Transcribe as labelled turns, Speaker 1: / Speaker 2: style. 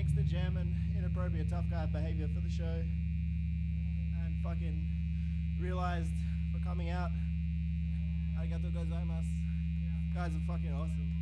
Speaker 1: Thanks to jam and inappropriate tough guy behavior for the show. And fucking realized for coming out. Arigato gozaimasu. Guys are fucking awesome.